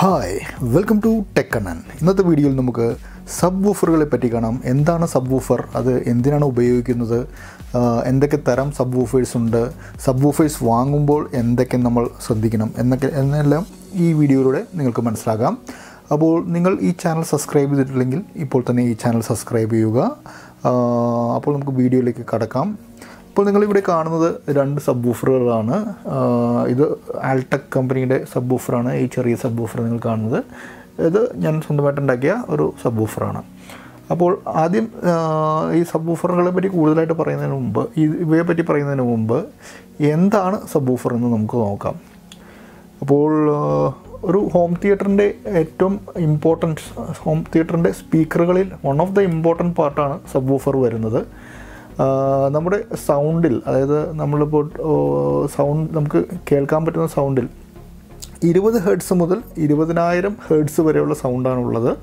Hi welcome to tech Kannan ഇന്നത്തെ വീഡിയോയിൽ നമുക്ക് സബ് വൂഫറുകളെ പറ്റി കാണാം. എന്താണ് സബ് വൂഫർ അത് എന്തിനാണ് ഉപയോഗിക്കുന്നത്? എന്തൊക്കെ തരം സബ് വൂഫേഴ്സ് ഉണ്ട്? സബ് വൂഫേഴ്സ് വാങ്ങുമ്പോൾ എന്തൊക്കെ നമ്മൾ ശ്രദ്ധിക്കണം? എന്നൊക്കെ എന്നെല്ലാം ഈ വീഡിയോയിലൂടെ നിങ്ങൾക്ക് മനസ്സിലാക്കാം അപ്പോൾ നിങ്ങൾ ഈ ചാനൽ സബ്സ്ക്രൈബ് ചെയ്തിട്ടില്ലെങ്കിൽ ഇപ്പോൾ തന്നെ ഈ ചാനൽ സബ്സ്ക്രൈബ് ചെയ്യുക. അപ്പോൾ നമുക്ക് വീഡിയോയിലേക്ക് കടക്കാം. ഇപ്പോൾ നിങ്ങളിവിടെ കാണുന്നത് രണ്ട് സബ് ഊഫറുകളാണ് ഇത് ആൽടെക് കമ്പനിയുടെ സബ് ഊഫറാണ് ഈ ചെറിയ സബ് ഊഫർ നിങ്ങൾ കാണുന്നത്. ഇത് ഞാൻ സ്വന്തമായിട്ട് ഉണ്ടാക്കിയ ഒരു സബ് ഊഫറാണ് അപ്പോൾ ആദ്യം ഈ സബ് ഊഫറുകളെ പറ്റി കൂടുതലായിട്ട് പറയുന്നതിന് മുമ്പ് ഇവയെ പറ്റി പറയുന്നതിന് മുമ്പ് എന്താണ് സബ് ഊഫർ എന്ന് നമുക്ക് നോക്കാം. അപ്പോൾ ഒരു ഹോം തിയേറ്ററിന്റെ ഏറ്റവും ഇമ്പോർട്ടൻസ് ഹോം തിയേറ്ററിന്റെ സ്പീക്കറുകളിൽ വൺ ഓഫ് ദ ഇമ്പോർട്ടന്റ് പാർട്ടാണ് സബ് ഊഫർ വരുന്നത്. നമ്മുടെ സൗണ്ടിൽ അതായത് നമ്മളിപ്പോൾ സൗണ്ട് നമുക്ക് കേൾക്കാൻ പറ്റുന്ന സൗണ്ടിൽ ഇരുപത് ഹേർട്സ് മുതൽ ഇരുപതിനായിരം ഹേർട്സ് വരെയുള്ള സൗണ്ടാണുള്ളത്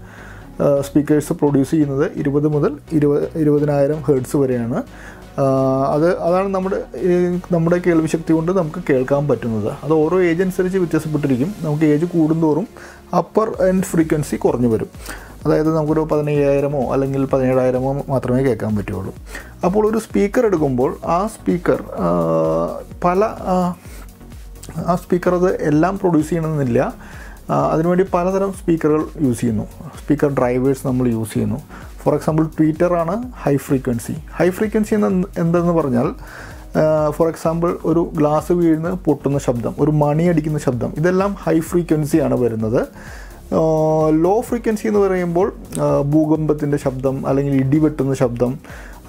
സ്പീക്കേഴ്സ് പ്രൊഡ്യൂസ് ചെയ്യുന്നത് ഇരുപത് മുതൽ ഇരുപത് ഇരുപതിനായിരം ഹേർട്സ് വരെയാണ്. അത് അതാണ് നമ്മുടെ നമ്മുടെ കേൾവിശക്തി കൊണ്ട് നമുക്ക് കേൾക്കാൻ പറ്റുന്നത്. അത് ഓരോ ഏജ് അനുസരിച്ച് വ്യത്യാസപ്പെട്ടിരിക്കും. നമുക്ക് ഏജ് കൂടുന്തോറും അപ്പർ എൻഡ് ഫ്രീക്വൻസി കുറഞ്ഞു വരും. അതായത് നമുക്കൊരു പതിനയ്യായിരമോ അല്ലെങ്കിൽ പതിനേഴായിരമോ മാത്രമേ കേൾക്കാൻ പറ്റുള്ളൂ അപ്പോൾ ഒരു സ്പീക്കർ എടുക്കുമ്പോൾ ആ സ്പീക്കർ പല ആ, സ്പീക്കർ അത് എല്ലാം പ്രൊഡ്യൂസ് ചെയ്യണമെന്നില്ല. അതിനുവേണ്ടി പലതരം സ്പീക്കറുകൾ യൂസ് ചെയ്യുന്നു. സ്പീക്കർ ഡ്രൈവേഴ്സ് നമ്മൾ യൂസ് ചെയ്യുന്നു. ഫോർ എക്സാമ്പിൾ ട്വീറ്ററാണ് ഹൈ ഫ്രീക്വൻസി. ഹൈ ഫ്രീക്വൻസി എന്ന് എന്തെന്ന് പറഞ്ഞാൽ ഫോർ എക്സാമ്പിൾ ഒരു ഗ്ലാസ് വീഴുന്ന പൊട്ടുന്ന ശബ്ദം ഒരു മണി അടിക്കുന്ന ശബ്ദം ഇതെല്ലാം ഹൈ ഫ്രീക്വൻസിയാണ് വരുന്നത്. ലോ ഫ്രീക്വൻസി എന്ന് പറയുമ്പോൾ ഭൂകമ്പത്തിന്റെ ശബ്ദം അല്ലെങ്കിൽ ഇടിവെട്ടുന്ന ശബ്ദം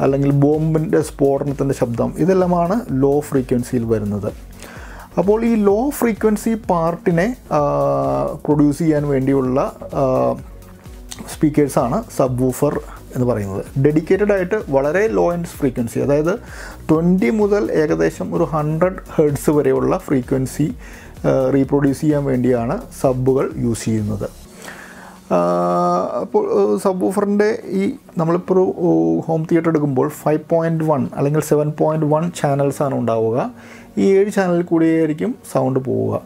അല്ലെങ്കിൽ ബോംബിന്റെ സ്ഫോടനത്തിന്റെ ശബ്ദം ഇതെല്ലാമാണ് ലോ ഫ്രീക്വൻസിയിൽ വരുന്നത്. അപ്പോൾ ഈ ലോ ഫ്രീക്വൻസി പാർട്ടിനെ പ്രൊഡ്യൂസ് ചെയ്യാൻ വേണ്ടിയുള്ള സ്പീക്കേഴ്സാണ് സബ് വൂഫർ എന്ന് പറയുന്നത്. ഡെഡിക്കേറ്റഡ് ആയിട്ട് വളരെ ലോ എൻഡ് ഫ്രീക്വൻസി അതായത് ട്വന്റി മുതൽ ഏകദേശം ഒരു ഹൺഡ്രഡ് ഹെർട്സ് വരെയുള്ള ഫ്രീക്വൻസി റീപ്രൊഡ്യൂസ് ചെയ്യാൻ വേണ്ടിയാണ് സബ്ബുകൾ യൂസ് ചെയ്യുന്നത്. അപ്പോൾ സബ് ഓഫറിന്റെ ഈ നമ്മളിപ്പോൾ ഹോം തിയേറ്റർ എടുക്കുമ്പോൾ ഫൈവ് പോയിന്റ് വൺ അല്ലെങ്കിൽ സെവൻ പോയിന്റ് വൺ ചാനൽസാണ് ഉണ്ടാവുക. ഈ ഏഴ് ചാനലിൽ കൂടിയായിരിക്കും സൗണ്ട് പോവുക.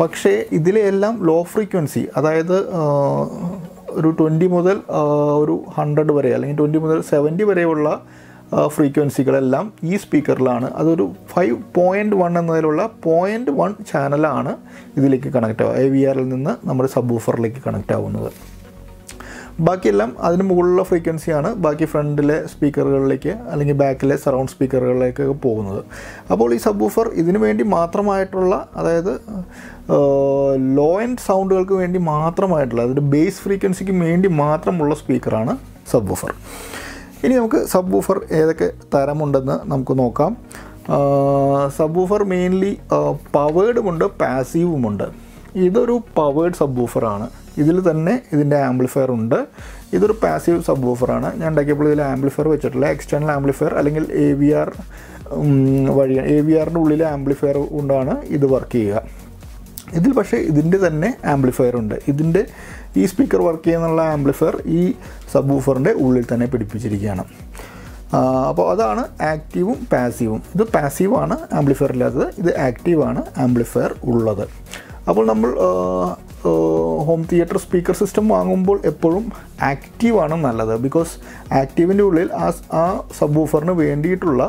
പക്ഷേ ഇതിലെല്ലാം ലോ ഫ്രീക്വൻസി അതായത് ഒരു ട്വന്റി മുതൽ ഒരു ഹൺഡ്രഡ് വരെ അല്ലെങ്കിൽ ട്വന്റി മുതൽ സെവന്റി വരെയുള്ള ഫ്രീക്വൻസികളെല്ലാം ഈ സ്പീക്കറിലാണ്. അതൊരു ഫൈവ് പോയിന്റ് വൺ എന്നതിലുള്ള പോയിന്റ് വൺ ചാനലാണ് ഇതിലേക്ക് കണക്റ്റ് ആവുക. എ വി ആറിൽ നിന്ന് നമ്മുടെ സബ് ഊഫറിലേക്ക് കണക്റ്റ് ആവുന്നത്. ബാക്കിയെല്ലാം അതിന് മുകളിലുള്ള ഫ്രീക്വൻസിയാണ് ബാക്കി ഫ്രണ്ടിലെ സ്പീക്കറുകളിലേക്ക് അല്ലെങ്കിൽ ബാക്കിലെ സറൗണ്ട് സ്പീക്കറുകളിലേക്ക് പോകുന്നത്. അപ്പോൾ ഈ സബ് ഓഫർ ഇതിനു വേണ്ടി മാത്രമായിട്ടുള്ള അതായത് ലോ എൻഡ് സൗണ്ടുകൾക്ക് വേണ്ടി മാത്രമായിട്ടുള്ള അതൊരു ബേസ് ഫ്രീക്വൻസിക്ക് വേണ്ടി മാത്രമുള്ള സ്പീക്കറാണ് സബ് ഊഫർ ഇനി നമുക്ക് സബ് വൂഫർ ഏതൊക്കെ തരമുണ്ടെന്ന് നമുക്ക് നോക്കാം. സബ് വൂഫർ മെയിൻലി പാസീവും പാസീവുമുണ്ട് ഇതൊരു പവേർഡ് സബ് വൂഫറാണ് ഇതിൽ തന്നെ ഇതിന്റെ ആംപ്ലിഫയർ ഉണ്ട്. ഇതൊരു പാസീവ് സബ് വൂഫറാണ് ഞാൻ ഉണ്ടാക്കിയപ്പോൾ ഇതിൽ ആംപ്ലിഫയർ വെച്ചിട്ടില്ല. എക്സ്റ്റേണൽ ആംപ്ലിഫയർ അല്ലെങ്കിൽ എ വി ആർ വഴിയാണ് എ വി ആറിന്റെ ഉള്ളിലെ ആംപ്ലിഫയർ കൊണ്ടാണ് ഇത് വർക്ക് ചെയ്യുക. ഇതിൽ പക്ഷേ ഇതിന്റെ തന്നെ ആംപ്ലിഫയർ ഉണ്ട്. ഇതിന്റെ ഈ സ്പീക്കർ വർക്ക് ചെയ്യുന്നുള്ള ആംപ്ലിഫയർ ഈ സബ് ഊഫറിന്റെ ഉള്ളിൽ തന്നെ പിടിപ്പിച്ചിരിക്കുകയാണ്. അപ്പോൾ അതാണ് ആക്റ്റീവും പാസീവും ഇത് പാസീവാണ് ആംപ്ലിഫയർ ഇല്ലാത്തത്. ഇത് ആക്റ്റീവാണ് ആംപ്ലിഫയർ ഉള്ളത്. അപ്പോൾ നമ്മൾ ഹോം തിയേറ്റർ സ്പീക്കർ സിസ്റ്റം വാങ്ങുമ്പോൾ എപ്പോഴും ആക്റ്റീവാണ് നല്ലത്. ബിക്കോസ് ആക്റ്റീവിന്റെ ഉള്ളിൽ ആ ആ സബ് ഊഫറിന് വേണ്ടിയിട്ടുള്ള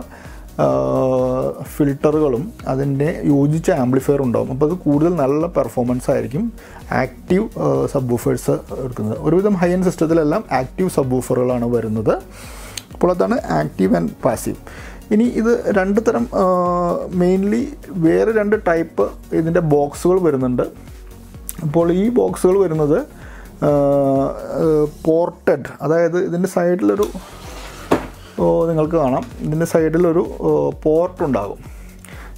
ഫിൽട്ടറുകളും അതിന്റെ യോജിച്ച ആംപ്ലിഫയർ ഉണ്ടാകും അപ്പോൾ അത് കൂടുതൽ നല്ല പെർഫോമൻസ് ആയിരിക്കും ആക്റ്റീവ് സബ് ബൂഫേഴ്സ് എടുക്കുന്നത്. ഒരുവിധം ഹൈ എൻഡ് സിസ്റ്റത്തിലെല്ലാം ആക്റ്റീവ് സബ് ബൂഫറുകളാണ് വരുന്നത്. അപ്പോൾ അതാണ് ആക്റ്റീവ് ആൻഡ് പാസീവ് ഇനി ഇത് രണ്ട് തരം മെയിൻലി വേറെ രണ്ട് ടൈപ്പ് ഇതിന്റെ ബോക്സുകൾ വരുന്നുണ്ട്. അപ്പോൾ ഈ ബോക്സുകൾ വരുന്നത് പോർട്ടഡ് അതായത് ഇതിന്റെ സൈഡിലൊരു നിങ്ങൾക്ക് കാണാം. ഇതിന്റെ സൈഡിലൊരു പോർട്ട് ഉണ്ടാകും.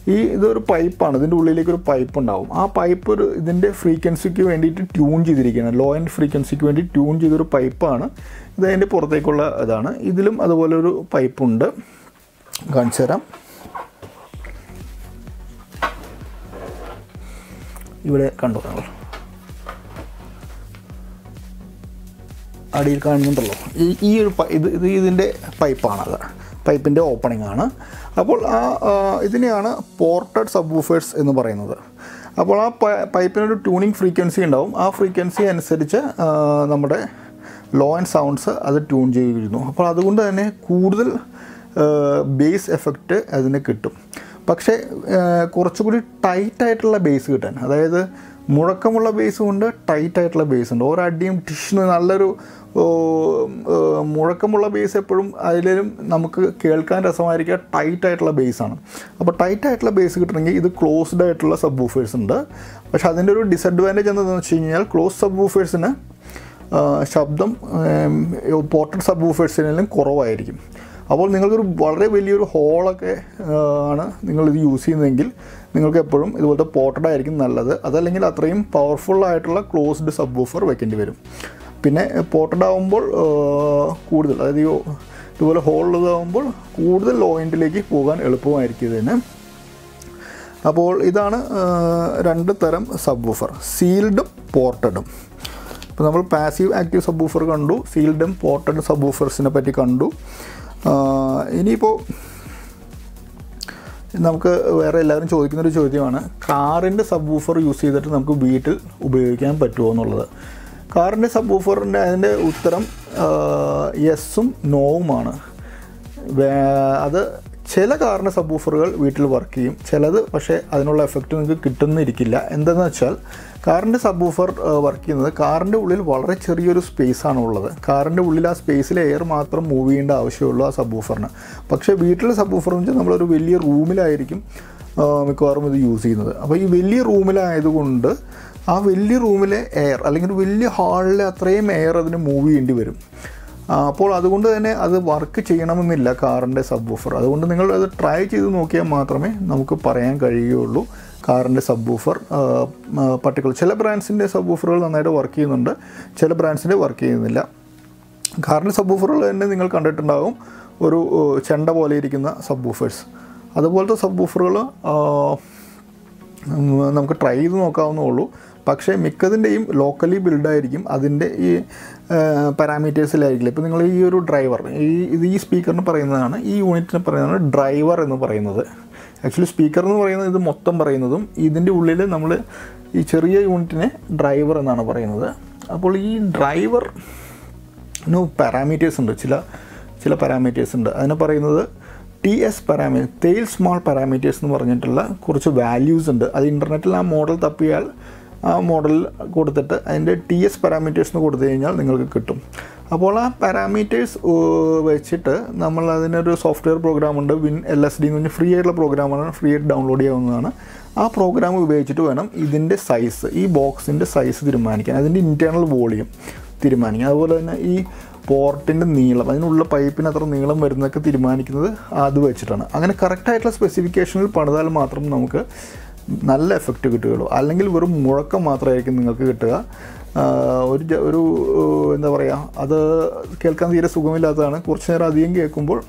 ഈ ഇതൊരു പൈപ്പാണ്. ഇതിന്റെ ഉള്ളിലേക്ക് ഒരു പൈപ്പ് ഉണ്ടാകും. ആ പൈപ്പ് ഒരു ഇതിന്റെ ഫ്രീക്വൻസിക്ക് വേണ്ടിയിട്ട് ട്യൂൺ ചെയ്തിരിക്കുകയാണ്. ലോ ആൻഡ് ഫ്രീക്വൻസിക്ക് വേണ്ടി ട്യൂൺ ചെയ്തൊരു പൈപ്പാണ്. ഇത് അതിന്റെ പുറത്തേക്കുള്ള ഇതാണ്. ഇതിലും അതുപോലെ ഒരു പൈപ്പുണ്ട്. കാണിച്ചു തരാം. ഇവിടെ കണ്ടു അടിയിൽ കാണുന്നുണ്ടല്ലോ. ഈ ഈ ഒരു ഇത് ഇത് ഇതിന്റെ പൈപ്പാണത് പൈപ്പിന്റെ ഓപ്പണിംഗ് ആണ് അപ്പോൾ ആ, ഇതിനെയാണ് പോർട്ടഡ് സബ് വൂഫേഴ്സ് എന്ന് പറയുന്നത്. അപ്പോൾ ആ പൈപ്പിനൊരു ട്യൂണിങ് ഫ്രീക്വൻസി ഉണ്ടാവും. ആ ഫ്രീക്വൻസി അനുസരിച്ച് നമ്മുടെ ലോ ആൻഡ് സൗണ്ട്സ് അത് ട്യൂൺ ചെയ്തിരുന്നു അപ്പോൾ അതുകൊണ്ട് തന്നെ കൂടുതൽ ബേസ് എഫക്റ്റ് അതിന് കിട്ടും. പക്ഷേ കുറച്ചുകൂടി ടൈറ്റായിട്ടുള്ള ബേസ് കിട്ടാൻ അതായത് മുഴക്കമുള്ള ബേസും ഉണ്ട് ടൈറ്റ് ആയിട്ടുള്ള ബേസ് ഉണ്ട് ഒരടിയും ടിഷ്ന് നല്ലൊരു മുഴക്കമുള്ള ബേസ് എപ്പോഴും അതിലും നമുക്ക് കേൾക്കാൻ രസമായിരിക്കുക ടൈറ്റ് ആയിട്ടുള്ള ബേസാണ്. അപ്പോൾ ടൈറ്റ് ആയിട്ടുള്ള ബേസ് കിട്ടണമെങ്കിൽ ഇത് ക്ലോസ്ഡ് ആയിട്ടുള്ള സബ് വൂഫേഴ്സ് ഉണ്ട്. പക്ഷേ അതിന്റെ ഒരു ഡിസഡ്വാന്റേജ് എന്താണെന്ന് വെച്ച് കഴിഞ്ഞാൽ ക്ലോസ് സബ് വൂഫേഴ്സിന് ശബ്ദം പോർട്ടഡ് സബ് വൂഫേഴ്സിനെല്ലാം കുറവായിരിക്കും. അപ്പോൾ നിങ്ങൾക്കൊരു വളരെ വലിയൊരു ഹോളൊക്കെ ആണ് നിങ്ങളിത് യൂസ് ചെയ്യുന്നതെങ്കിൽ നിങ്ങൾക്ക് എപ്പോഴും ഇതുപോലത്തെ പോർട്ടഡ് ആയിരിക്കും നല്ലത്. അതല്ലെങ്കിൽ അത്രയും പവർഫുൾ ആയിട്ടുള്ള ക്ലോസ്ഡ് സബ് വൂഫർ വെക്കേണ്ടി വരും. പിന്നെ പോർട്ടഡ് ആകുമ്പോൾ കൂടുതൽ അതായത് ഇതുപോലെ ഹോളുള്ളതാകുമ്പോൾ കൂടുതൽ ലോ പോകാൻ എളുപ്പമായിരിക്കും ഇതിന് അപ്പോൾ ഇതാണ് രണ്ട് തരം സബ് വൂഫർ സീൽഡും പോർട്ടഡും ഇപ്പോൾ നമ്മൾ പാസീവ് ആക്റ്റീവ് സബ് വൂഫർ കണ്ടു സീൽഡും പോർട്ടഡ് സബ് വൂഫേഴ്സിനെ പറ്റി കണ്ടു. ഇനിയിപ്പോൾ നമുക്ക് വേറെ എല്ലാവരും ചോദിക്കുന്നൊരു ചോദ്യമാണ്. കാറിന്റെ സബ് വൂഫർ യൂസ് ചെയ്തിട്ട് നമുക്ക് വീട്ടിൽ ഉപയോഗിക്കാൻ പറ്റുമോ എന്നുള്ളത്. കാറിന്റെ സബ് വൂഫറിന്റെ അതിന്റെ ഉത്തരം യെസ്സും നോവുമാണ് അത് ചില കാരണ സബ്വൂഫറുകൾ വീട്ടിൽ വർക്ക് ചെയ്യും. ചിലത് പക്ഷേ അതിനുള്ള എഫക്റ്റ് നിങ്ങൾക്ക് കിട്ടുന്നിരിക്കില്ല. എന്തെന്ന് വെച്ചാൽ കാറിന്റെ സബ്വൂഫർ വർക്ക് ചെയ്യുന്നത് കാറിന്റെ ഉള്ളിൽ വളരെ ചെറിയൊരു സ്പേസ് ആണ് ഉള്ളത്. കാറിന്റെ ഉള്ളിൽ ആ സ്പേസിൽ എയർ മാത്രം മൂവ് ചെയ്യേണ്ട ആവശ്യമുള്ളൂ ആ സബ്വൂഫറിന് പക്ഷേ വീട്ടിലെ സബ്വൂഫർ എന്ന് വെച്ചാൽ നമ്മളൊരു വലിയ റൂമിലായിരിക്കും മിക്കവാറും ഇത് യൂസ് ചെയ്യുന്നത്. അപ്പോൾ ഈ വലിയ റൂമിലായതുകൊണ്ട് ആ വലിയ റൂമിലെ എയർ അല്ലെങ്കിൽ വലിയ ഹാളിലെ അത്രയും എയർ അതിന് മൂവ് ചെയ്യേണ്ടി വരും. അപ്പോൾ അതുകൊണ്ട് തന്നെ അത് വർക്ക് ചെയ്യണമെന്നില്ല കാറിന്റെ സബ് വൂഫർ അതുകൊണ്ട് നിങ്ങൾ അത് ട്രൈ ചെയ്ത് നോക്കിയാൽ മാത്രമേ നമുക്ക് പറയാൻ കഴിയുകയുള്ളൂ കാറിന്റെ സബ് വൂഫർ പർട്ടിക്കുലർ ചില ബ്രാൻഡ്സിന്റെ സബ് വൂഫറുകൾ നന്നായിട്ട് വർക്ക് ചെയ്യുന്നുണ്ട്. ചില ബ്രാൻഡ്സിന്റെ വർക്ക് ചെയ്യുന്നില്ല. കാറിന്റെ സബ് വൂഫറുകൾ തന്നെ നിങ്ങൾ കണ്ടിട്ടുണ്ടാകും. ഒരു ചെണ്ട പോലെ ഇരിക്കുന്ന സബ് വൂഫേഴ്സ് അതുപോലത്തെ സബ് വൂഫറുകൾ നമുക്ക് ട്രൈ ചെയ്ത് നോക്കാവുന്നേ ഉള്ളൂ. പക്ഷേ മിക്കതിന്റെയും ലോക്കലി ബിൽഡായിരിക്കും അതിന്റെ ഈ പാരാമീറ്റേഴ്സിലായിരിക്കില്ല ഇപ്പോൾ നിങ്ങൾ ഈ ഒരു ഡ്രൈവർ ഈ ഇത് ഈ സ്പീക്കറിന് പറയുന്നതാണ് ഈ യൂണിറ്റിന് പറയുന്നതാണ് ഡ്രൈവർ എന്ന് പറയുന്നത്. ആക്ച്വലി സ്പീക്കർ എന്ന് പറയുന്നത് ഇത് മൊത്തം പറയുന്നതും ഇതിന്റെ ഉള്ളിൽ നമ്മൾ ഈ ചെറിയ യൂണിറ്റിനെ ഡ്രൈവർ എന്നാണ് പറയുന്നത്. അപ്പോൾ ഈ ഡ്രൈവർ പാരാമീറ്റേഴ്സ് ഉണ്ട് ചില ചില പാരാമീറ്റേഴ്സ് ഉണ്ട്. അതിനെ പറയുന്നത് T S parameter Thiele small parameters എന്ന് പറഞ്ഞിട്ടുള്ള കുറച്ച് വാല്യൂസ് ഉണ്ട്. അത് ഇന്റർനെറ്റിൽ ആ മോഡൽ തപ്പിയാൽ ആ മോഡൽ കൊടുത്തിട്ട് അതിന്റെ ടി എസ് പാരാമീറ്റേഴ്സ് എന്ന് കൊടുത്തു കഴിഞ്ഞാൽ നിങ്ങൾക്ക് കിട്ടും. അപ്പോൾ ആ പാരാമീറ്റേഴ്സ് വെച്ചിട്ട് നമ്മൾ അതിനൊരു സോഫ്റ്റ്വെയർ പ്രോഗ്രാം ഉണ്ട്. വിൻ എൽ എസ് ഡി എന്ന് പറഞ്ഞാൽ ഫ്രീ ആയിട്ടുള്ള പ്രോഗ്രാമാണ് ഫ്രീ ആയിട്ട് ഡൗൺലോഡ് ചെയ്യാവുന്നതാണ്. ആ പ്രോഗ്രാം ഉപയോഗിച്ചിട്ട് വേണം ഇതിന്റെ സൈസ് ഈ ബോക്സിന്റെ സൈസ് തീരുമാനിക്കാൻ. അതിന്റെ ഇന്റേർണൽ വോളിയം തീരുമാനിക്കുക അതുപോലെ തന്നെ ഈ പോർട്ടിന്റെ നീളം അതിനുള്ള പൈപ്പിന് അത്ര നീളം വരുന്നതൊക്കെ തീരുമാനിക്കുന്നത് അത് വെച്ചിട്ടാണ്. അങ്ങനെ കറക്റ്റായിട്ടുള്ള സ്പെസിഫിക്കേഷനിൽ പണിതാൽ മാത്രം നമുക്ക് നല്ല എഫക്റ്റ് കിട്ടുകയുള്ളൂ. അല്ലെങ്കിൽ വെറും മുഴക്കം മാത്രമായിരിക്കും നിങ്ങൾക്ക് കിട്ടുക. ഒരു ഒരു എന്താ പറയുക അത് കേൾക്കാൻ തീരെ സുഖമില്ലാത്തതാണ്. കുറച്ച് നേരം അധികം കേൾക്കുമ്പോൾ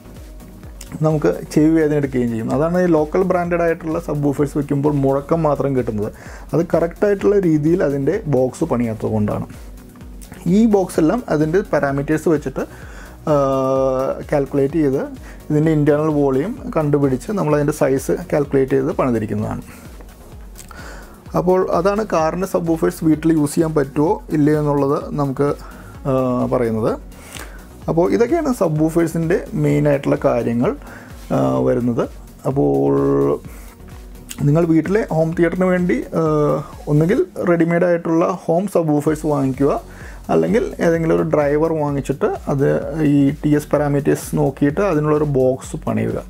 നമുക്ക് ചെവി വേദന എടുക്കുകയും ചെയ്യും. അതാണ് ഈ ലോക്കൽ ബ്രാൻഡഡ് ആയിട്ടുള്ള സബ് വൂഫേഴ്സ് വയ്ക്കുമ്പോൾ മുഴക്കം മാത്രം കിട്ടുന്നത്. അത് കറക്റ്റായിട്ടുള്ള രീതിയിൽ അതിന്റെ ബോക്സ് പണിയാത്തത് കൊണ്ടാണ്. ഈ ബോക്സ് എല്ലാം അതിന്റെ പാരാമീറ്റേഴ്സ് വെച്ചിട്ട് കാൽക്കുലേറ്റ് ചെയ്ത് ഇതിന്റെ ഇന്റേർണൽ വോളിയം കണ്ടുപിടിച്ച് നമ്മൾ അതിന്റെ സൈസ് കാൽക്കുലേറ്റ് ചെയ്ത് പണിതിരിക്കുന്നതാണ്. അപ്പോൾ അതാണ് കാറിന്റെ സബ് ഓഫേഴ്സ് വീട്ടിൽ യൂസ് ചെയ്യാൻ പറ്റുമോ ഇല്ലയോ എന്നുള്ളത് നമുക്ക് പറയുന്നത്. അപ്പോൾ ഇതൊക്കെയാണ് സബ് മെയിൻ മെയിനായിട്ടുള്ള കാര്യങ്ങൾ വരുന്നത്. അപ്പോൾ നിങ്ങൾ വീട്ടിലെ ഹോം തിയേറ്ററിന് വേണ്ടി ഒന്നുകിൽ റെഡിമെയ്ഡായിട്ടുള്ള ഹോം സബ് ഓഫേഴ്സ് വാങ്ങിക്കുക അല്ലെങ്കിൽ ഏതെങ്കിലും ഒരു ഡ്രൈവർ വാങ്ങിച്ചിട്ട് അത് ഈ ടി എസ് പാരാമീറ്റേഴ്സ് നോക്കിയിട്ട് അതിനുള്ളൊരു ബോക്സ് പണിയുക.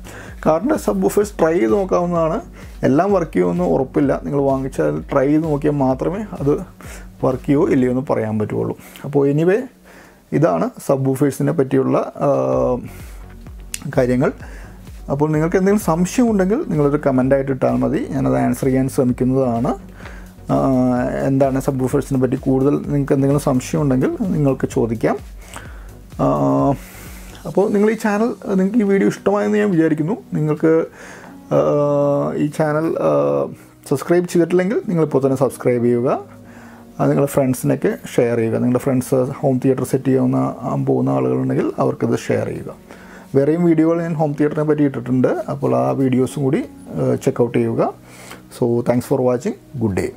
കാറിന്റെ സബ് ഓഫേഴ്സ് ട്രൈ ചെയ്ത് നോക്കാവുന്നതാണ്. എല്ലാം വർക്ക് ചെയ്യുമെന്ന് ഉറപ്പില്ല. നിങ്ങൾ വാങ്ങിച്ചാൽ ട്രൈ ചെയ്ത് നോക്കിയാൽ മാത്രമേ അത് വർക്ക് ചെയ്യുമോ ഇല്ലയോ എന്ന് പറയാൻ പറ്റുള്ളൂ. അപ്പോൾ എനിവേ ഇതാണ് സബ് ഓഫേഴ്സിനെ പറ്റിയുള്ള കാര്യങ്ങൾ. അപ്പോൾ നിങ്ങൾക്ക് എന്തെങ്കിലും സംശയമുണ്ടെങ്കിൽ നിങ്ങളൊരു കമന്റായിട്ട് ഇട്ടാൽ മതി. ഞാനത് ആൻസർ ചെയ്യാൻ ശ്രമിക്കുന്നതാണ്. എന്താണ് സബ് ഫേഴ്സിനെ പറ്റി കൂടുതൽ നിങ്ങൾക്ക് എന്തെങ്കിലും സംശയം ഉണ്ടെങ്കിൽ നിങ്ങൾക്ക് ചോദിക്കാം. അപ്പോൾ നിങ്ങൾ ഈ ചാനൽ നിങ്ങൾക്ക് ഈ വീഡിയോ ഇഷ്ടമായെന്ന് ഞാൻ വിചാരിക്കുന്നു. നിങ്ങൾക്ക് ഈ ചാനൽ സബ്സ്ക്രൈബ് ചെയ്തിട്ടില്ലെങ്കിൽ നിങ്ങളിപ്പോൾ തന്നെ സബ്സ്ക്രൈബ് ചെയ്യുക. നിങ്ങളുടെ ഫ്രണ്ട്സിനൊക്കെ ഷെയർ ചെയ്യുക. നിങ്ങളുടെ ഫ്രണ്ട്സ് ഹോം തിയേറ്റർ സെറ്റ് ചെയ്യുന്ന പോകുന്ന ആളുകളുണ്ടെങ്കിൽ അവർക്കത് ഷെയർ ചെയ്യുക. വേറെയും വീഡിയോകൾ ഞാൻ ഹോം തിയേറ്ററിനെ പറ്റി ഇട്ടിട്ടുണ്ട്. അപ്പോൾ ആ വീഡിയോസും കൂടി ചെക്കൗട്ട് ചെയ്യുക. So thanks for watching good day